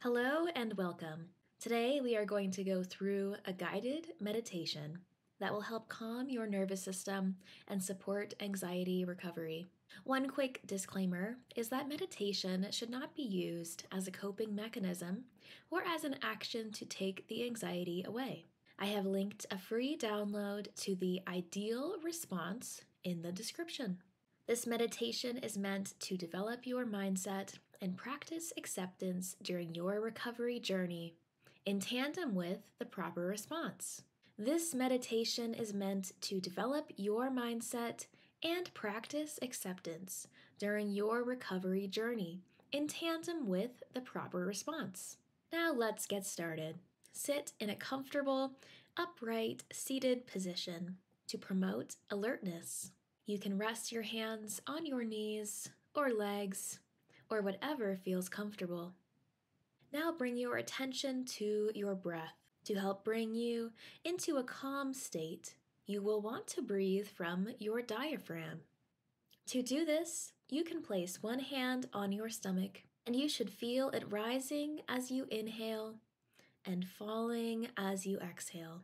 Hello and welcome. Today we are going to go through a guided meditation that will help calm your nervous system and support anxiety recovery. One quick disclaimer is that meditation should not be used as a coping mechanism or as an action to take the anxiety away. I have linked a free download to the ideal response in the description. This meditation is meant to develop your mindset and practice acceptance during your recovery journey in tandem with the proper response. This meditation is meant to develop your mindset and practice acceptance during your recovery journey in tandem with the proper response. Now let's get started. Sit in a comfortable, upright, seated position to promote alertness. You can rest your hands on your knees or legs or whatever feels comfortable. Now bring your attention to your breath. To help bring you into a calm state, you will want to breathe from your diaphragm. To do this, you can place one hand on your stomach, and you should feel it rising as you inhale and falling as you exhale.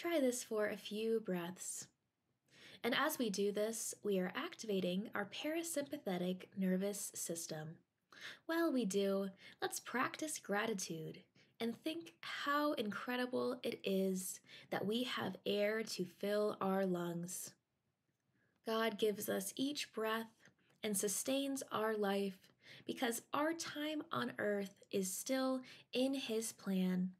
Try this for a few breaths. And as we do this, we are activating our parasympathetic nervous system. While we do, let's practice gratitude and think how incredible it is that we have air to fill our lungs. God gives us each breath and sustains our life because our time on earth is still in His plan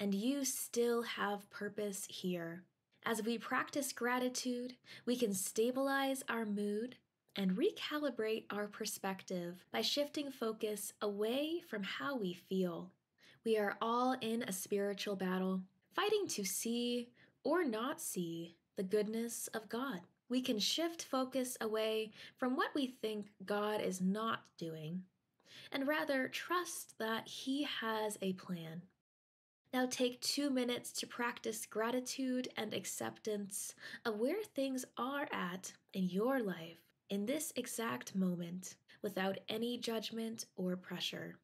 and you still have purpose here. As we practice gratitude, we can stabilize our mood and recalibrate our perspective by shifting focus away from how we feel. We are all in a spiritual battle, fighting to see or not see the goodness of God. We can shift focus away from what we think God is not doing and rather trust that He has a plan. Now take two minutes to practice gratitude and acceptance of where things are at in your life in this exact moment without any judgment or pressure.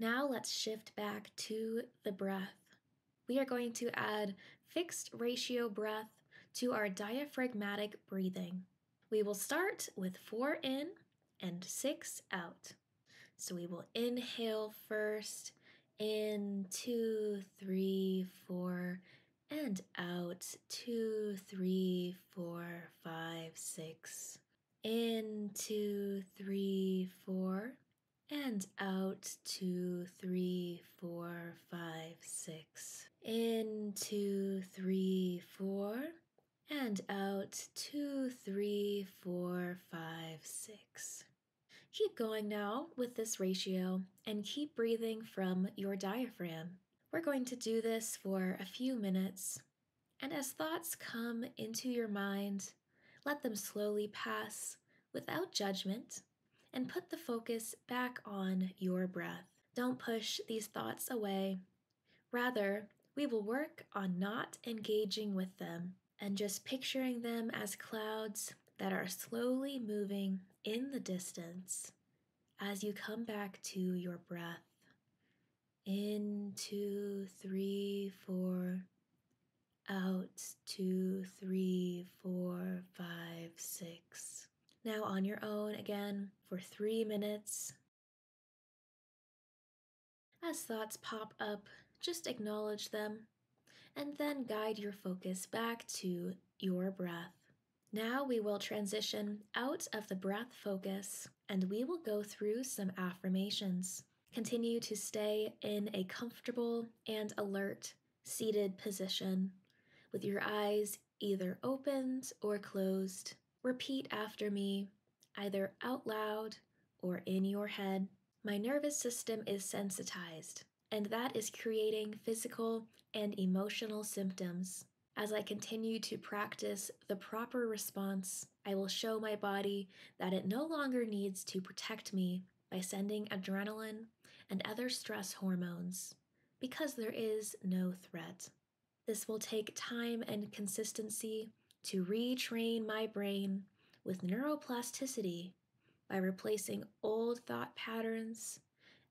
Now let's shift back to the breath. We are going to add fixed ratio breath to our diaphragmatic breathing. We will start with four in and six out. So we will inhale first, in, two, three, four, and out, two, three, four, five, six. In, two, three, four, and out, two, three, four, five, six. In, two, three, four, and out, two, three, four, five, six. Keep going now with this ratio and keep breathing from your diaphragm. We're going to do this for a few minutes, and as thoughts come into your mind, let them slowly pass without judgment and put the focus back on your breath. Don't push these thoughts away. Rather, we will work on not engaging with them and just picturing them as clouds that are slowly moving in the distance as you come back to your breath. In two, three, four. Out two, three, four, five, six. Now on your own again for three minutes. As thoughts pop up, just acknowledge them and then guide your focus back to your breath. Now we will transition out of the breath focus and we will go through some affirmations. Continue to stay in a comfortable and alert seated position with your eyes either opened or closed. Repeat after me, either out loud or in your head. My nervous system is sensitized, and that is creating physical and emotional symptoms. As I continue to practice the proper response, I will show my body that it no longer needs to protect me by sending adrenaline and other stress hormones because there is no threat. This will take time and consistency to retrain my brain with neuroplasticity by replacing old thought patterns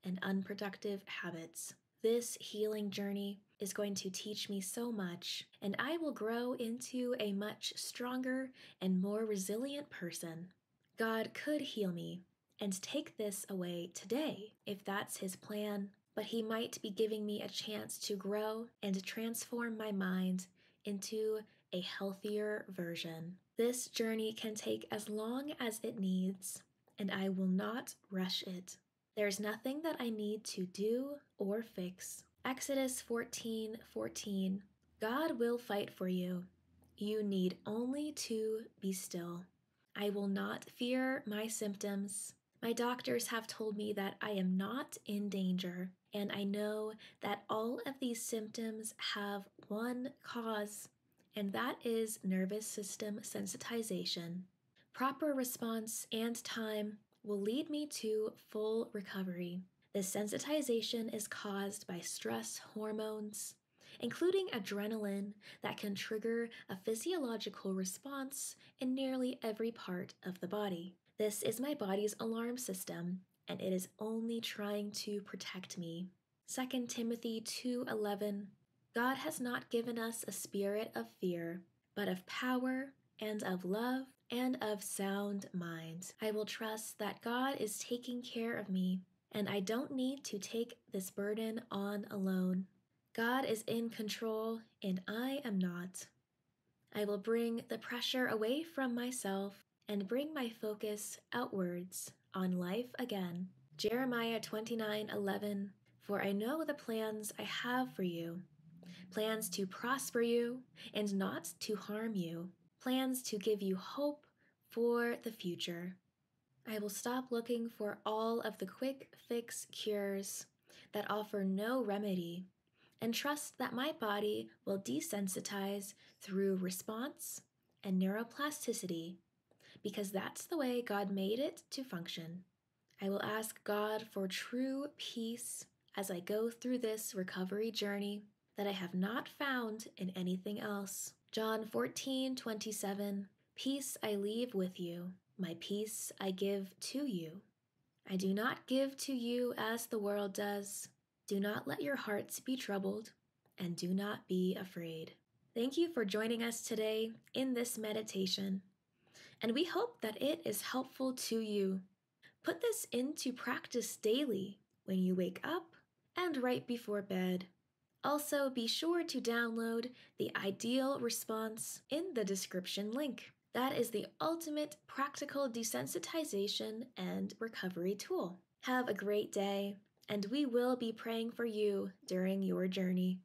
and unproductive habits. This healing journey is going to teach me so much, and I will grow into a much stronger and more resilient person. God could heal me and take this away today if that's His plan, but He might be giving me a chance to grow and transform my mind into a healthier version. This journey can take as long as it needs, and I will not rush it. There's nothing that I need to do or fix. Exodus 14 14. God will fight for you. You need only to be still. I will not fear my symptoms. My doctors have told me that I am not in danger, and I know that all of these symptoms have one cause, and that is nervous system sensitization. Proper response and time will lead me to full recovery. This sensitization is caused by stress hormones, including adrenaline, that can trigger a physiological response in nearly every part of the body. This is my body's alarm system, and it is only trying to protect me. 2 Timothy 2:11 God has not given us a spirit of fear, but of power and of love and of sound mind. I will trust that God is taking care of me, and I don't need to take this burden on alone. God is in control, and I am not. I will bring the pressure away from myself and bring my focus outwards on life again. Jeremiah 29:11 For I know the plans I have for you, plans to prosper you and not to harm you, plans to give you hope for the future. I will stop looking for all of the quick fix cures that offer no remedy and trust that my body will desensitize through response and neuroplasticity because that's the way God made it to function. I will ask God for true peace as I go through this recovery journey that I have not found in anything else. John 14 27 Peace I leave with you, my peace I give to you. I do not give to you as the world does. Do not let your hearts be troubled, and do not be afraid. Thank you for joining us today in this meditation, and we hope that it is helpful to you. Put this into practice daily when you wake up and right before bed. Also, be sure to download the ideal response in the description link. That is the ultimate practical desensitization and recovery tool. Have a great day, and we will be praying for you during your journey.